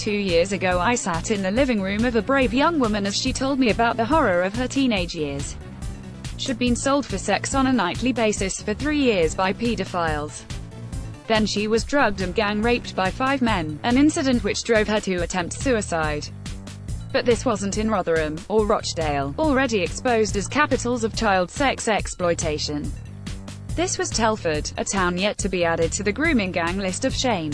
Two years ago I sat in the living room of a brave young woman as she told me about the horror of her teenage years. She'd been sold for sex on a nightly basis for three years by pedophiles. Then she was drugged and gang-raped by five men, an incident which drove her to attempt suicide. But this wasn't in Rotherham, or Rochdale, already exposed as capitals of child sex exploitation. This was Telford, a town yet to be added to the grooming gang list of shame.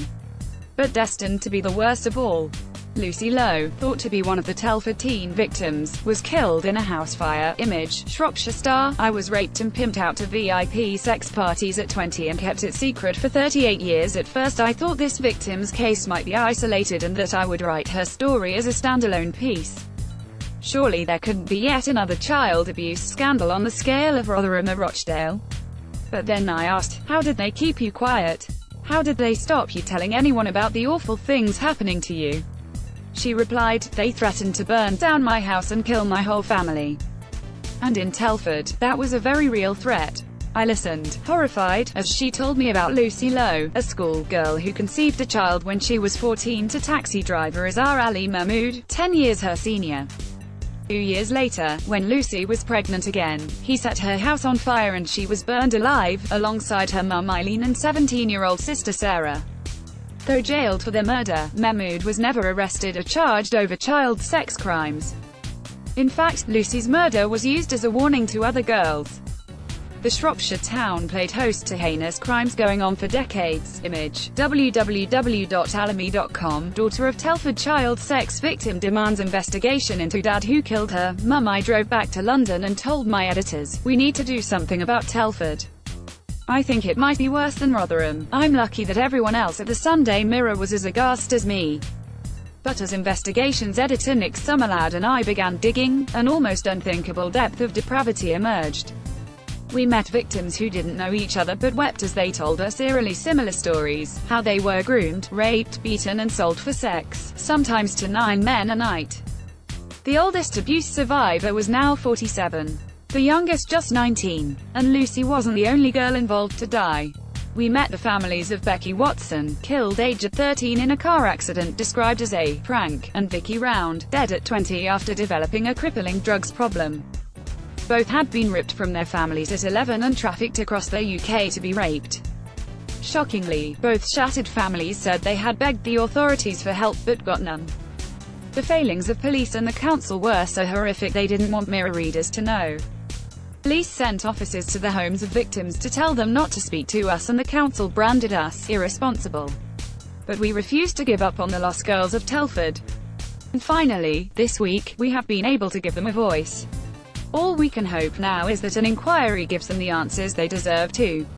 But destined to be the worst of all. Lucy Lowe, thought to be one of the Telford teen victims, was killed in a house fire. Image, Shropshire Star, I was raped and pimped out to VIP sex parties at 20 and kept it secret for 38 years. At first I thought this victim's case might be isolated and that I would write her story as a standalone piece. Surely there couldn't be yet another child abuse scandal on the scale of Rotherham or Rochdale. But then I asked, how did they keep you quiet? How did they stop you telling anyone about the awful things happening to you? She replied, they threatened to burn down my house and kill my whole family. And in Telford, that was a very real threat. I listened, horrified, as she told me about Lucy Lowe, a schoolgirl who conceived a child when she was 14 to taxi driver Azhar Ali Mahmood, 10 years her senior. Two years later, when Lucy was pregnant again, he set her house on fire and she was burned alive, alongside her mum Eileen and 17-year-old sister Sarah. Though jailed for the murder, Mahmood was never arrested or charged over child sex crimes. In fact, Lucy's murder was used as a warning to other girls. The Shropshire town played host to heinous crimes going on for decades. Image, www.alamy.com, daughter of Telford child sex victim demands investigation into dad who killed her. Mum I drove back to London and told my editors, we need to do something about Telford. I think it might be worse than Rotherham. I'm lucky that everyone else at the Sunday Mirror was as aghast as me. But as investigations editor Nick Sommerlad and I began digging, an almost unthinkable depth of depravity emerged. We met victims who didn't know each other but wept as they told us eerily similar stories, how they were groomed, raped, beaten and sold for sex, sometimes to nine men a night. The oldest abuse survivor was now 47 the youngest just 19, and Lucy wasn't the only girl involved to die. We met the families of Becky Watson, killed aged 13 in a car accident described as a prank, and Vicky Round, dead at 20 after developing a crippling drugs problem. Both had been ripped from their families at 11 and trafficked across the UK to be raped. Shockingly, both shattered families said they had begged the authorities for help but got none. The failings of police and the council were so horrific they didn't want Mirror readers to know. Police sent officers to the homes of victims to tell them not to speak to us and the council branded us irresponsible. But we refused to give up on the lost girls of Telford. And finally, this week, we have been able to give them a voice. All we can hope now is that an inquiry gives them the answers they deserve to.